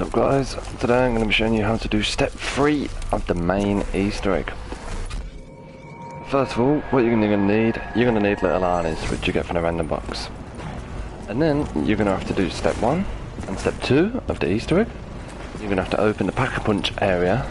What's up guys? Today I'm going to be showing you how to do step 3 of the main easter egg. First of all, what you're going to need, you're going to need little arnies, which you get from the random box. And then you're going to have to do step 1 and step 2 of the easter egg. You're going to have to open the pack-a-punch area.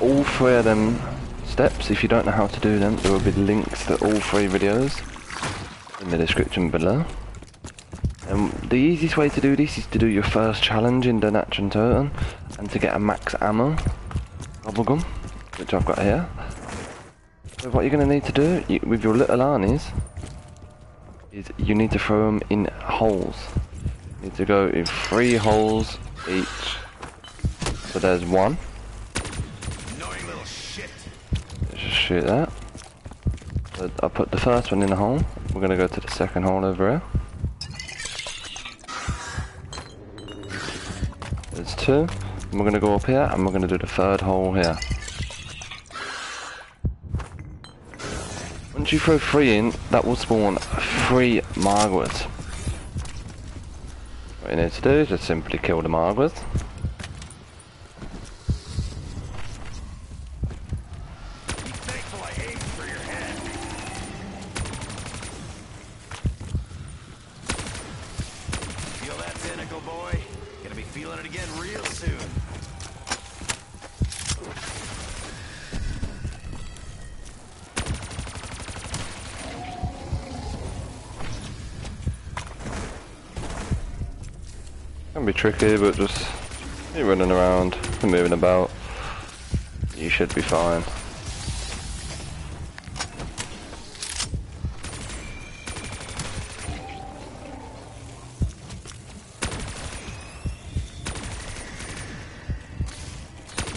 All three of them steps, if you don't know how to do them, there will be links to all three videos in the description below. And the easiest way to do this is to do your first challenge in the Natron Totem and to get a max ammo bubblegum, which I've got here. So what you're going to need to do you, with your little arnies is you need to throw them in holes. You need to go in three holes each. So there's one. Just shoot that. So I put the first one in the hole. We're going to go to the second hole over here. Two. And we're going to go up here and we're going to do the third hole here. Once you throw three in, that will spawn three Margwas. What you need to do is just simply kill the Margwas. Feel that tentacle, boy? Gonna be feeling it again real soon. Can be tricky, but just you're running around and moving about. You should be fine.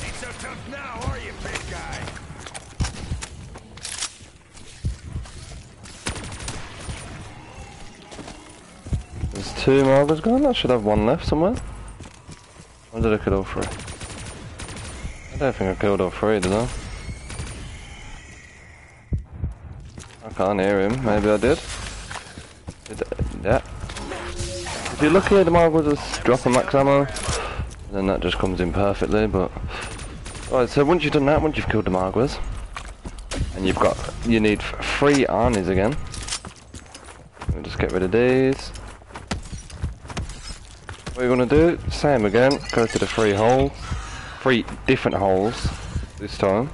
Ain't so tough now, are you, big guy? There's two Margwas gone. I should have one left somewhere. Or did I kill all three? I don't think I killed all three, did I? I can't hear him. Maybe I did. did yeah. If you're lucky, the Margwas just drop a max ammo. Then that just comes in perfectly, but... Alright, so once you've done that, once you've killed the Margwas, and you've got, you need three arnies again. We'll just get rid of these. What you're gonna do, same again, go to the three holes, three different holes this time.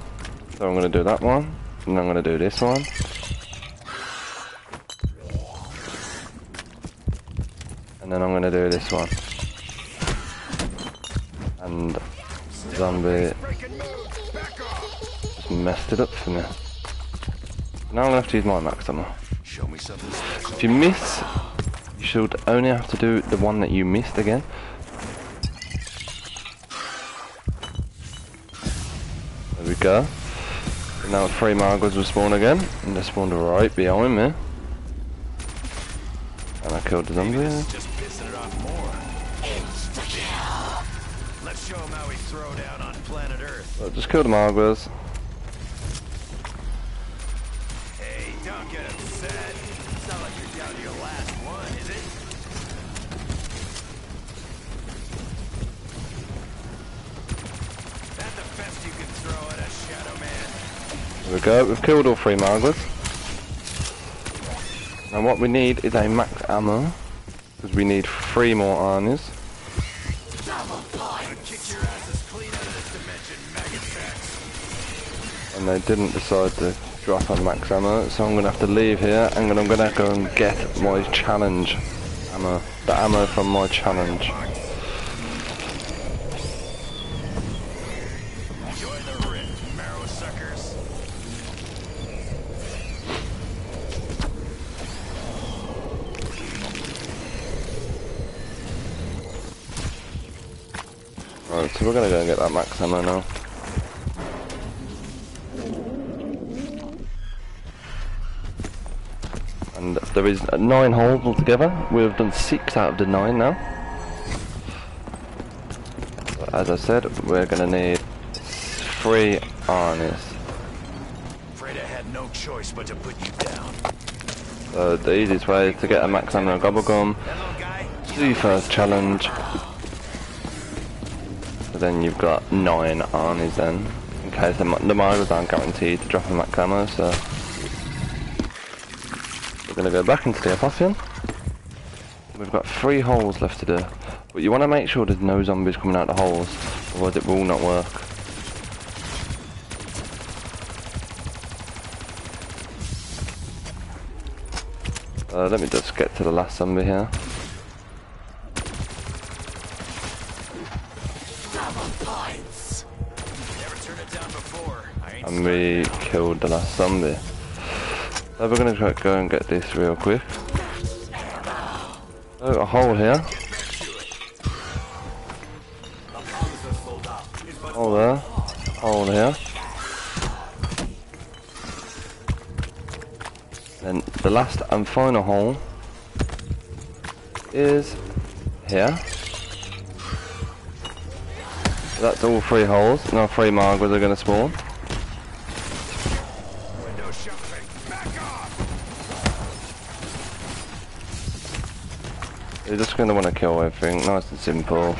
So I'm gonna do that one, and I'm gonna do this one. And then I'm gonna do this one. And zombie Breaking move! Back off! just messed it up for me. Now I'm gonna have to use my max ammo. Show me something special. If you miss, you should only have to do the one that you missed again. There we go. Now three Margwas will spawn again, and they spawned right behind me. And I killed the zombie. Just pissing it off more. Let's show him how we throw down on planet Earth. So just kill the Margwas. Hey, don't get upset. It's not like you're down to your last one, is it? That the best you can throw at a Shadow Man? There we go, we've killed all three Margwas. And what we need is a max ammo, because we need three more sacks. and they didn't decide to drop on max ammo, so I'm gonna have to leave here and I'm gonna go and get my challenge ammo, the ammo from my challenge. So we're gonna go and get that max ammo now. And there is nine holes altogether. We've done six out of the nine now. But as I said, we're gonna need three. Afraid I had no choice but to put you down. So the easiest way to get a max ammo little do first challenge, then you've got nine arnies then, in case the, Margwas aren't guaranteed to drop them at camo, so... We're gonna go back into the Apothicon. We've got three holes left to do. But you want to make sure there's no zombies coming out the holes, otherwise it will not work. Uh, let me just get to the last zombie here. Never turned it down before. I ain't And we killed the last zombie. So we're gonna to go and get this real quick. Oh, a hole here. Hole there. Hole here. Then the last and final hole is here. That's all three holes. Now three Margwas are gonna spawn. Window shopping. Back off! You're just gonna want to kill everything, nice and simple.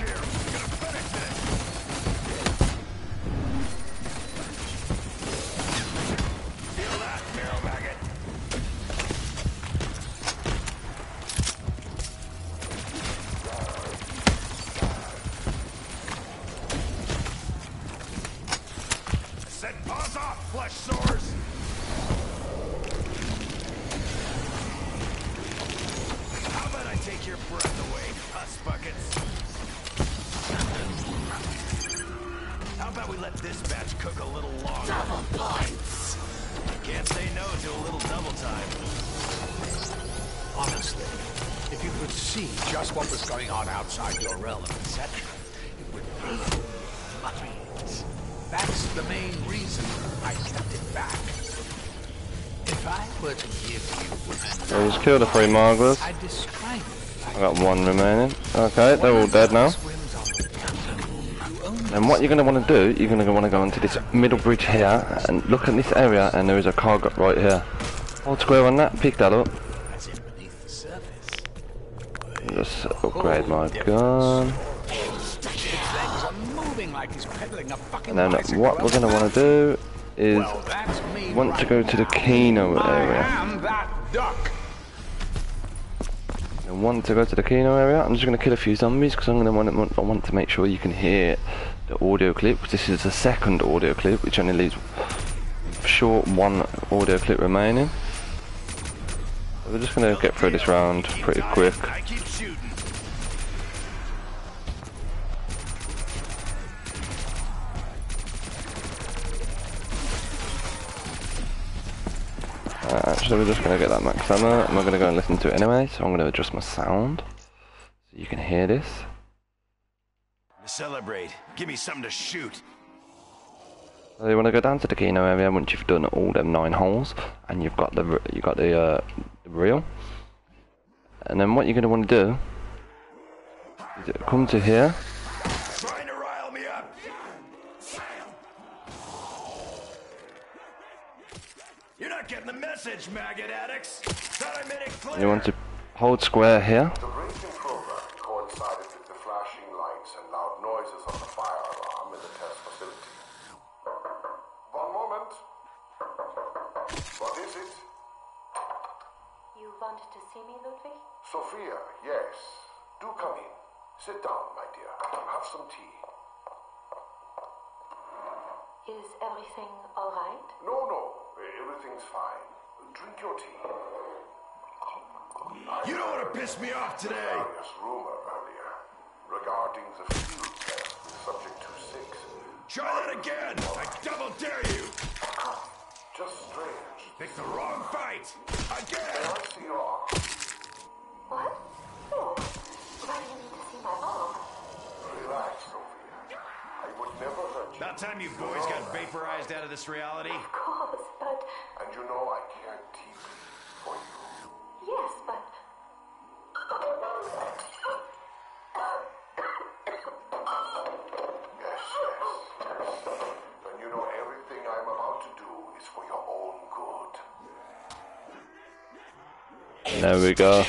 How about we let this batch cook a little longer? Double points! Can't say no to a little double time. Honestly, if you could see just what was going on outside your realm of perception, it would be mutterings. That's the main reason I kept it back. If I were to give you So an just kill the three Margwas. I'd describe it like I got one remaining. Okay, they're all dead now. swims on the mountain. You only And what you're going to want to do, you're going to want to go into this middle bridge here and look at this area and there is a car got right here. Hold square on that, pick that up. Just upgrade my gun. And then what we're going to want to do is want to go to the. Kino area. am that duck. I want to go to the Kino area. I'm just going to kill a few zombies because I'm going to want I want to make sure you can hear the audio clip. This is the second audio clip, which only leaves short one audio clip remaining. So we're just going to get through this round pretty quick. I keep shooting. Uh, actually, we're just going to get that max ammo, and we're going to go and listen to it anyway. So I'm going to adjust my sound so you can hear this. To celebrate. Give me something to shoot. So you want to go down to the Kino area once you've done all them nine holes, and you've got the you got the uh, the reel. And then what you're going to want to do is come to here. Message, maggot addicts. Thought I made it clear. You want to hold square here. The briefing program coincided with the flashing lights and loud noises of the fire alarm in the test facility. One moment. What is it? You wanted to see me, Ludwig? Sophia, yes. Do come in. Sit down, my dear. Have some tea. Is everything all right? No, no. Everything's fine. Drink your tea. You don't want to piss me off today. Various rumor earlier regarding the field test with subject 2-6. Try that again. I double dare you. Just strange. Pick the wrong fight. Again. I see your arm. What? Oh, why do you need to see my arm? Relax, Sophia. I would never hurt you. About time you boys got vaporized out of this reality. Of course, but And you know I care deeply for you. yes, but Yes, yes, yes. Then you know everything I'm about to do is for your own good. There we go.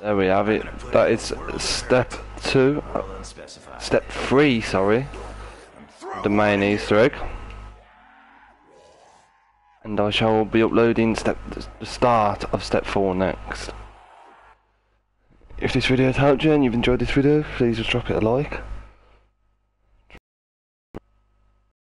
There we have it. That is step two, step three, sorry. The main Easter egg. And I shall be uploading step the start of step four next. If this video has helped you and you've enjoyed this video, please just drop it a like.